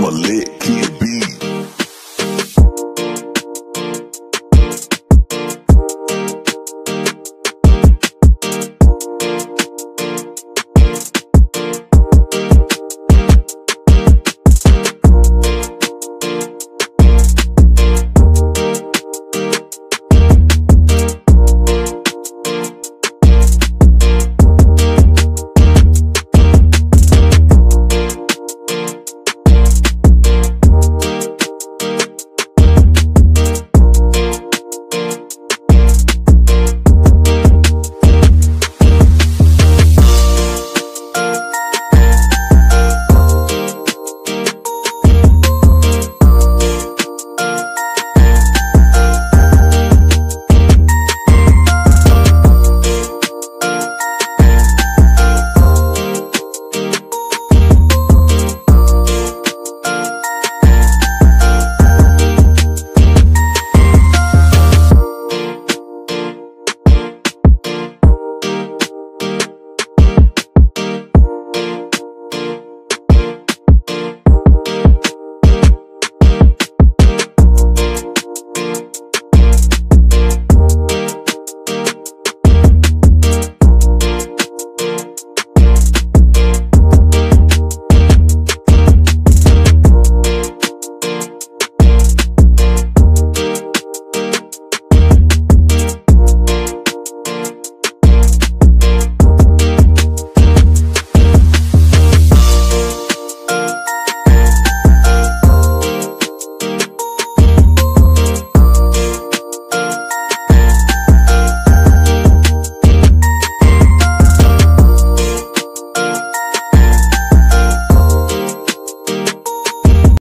I'm a lit key.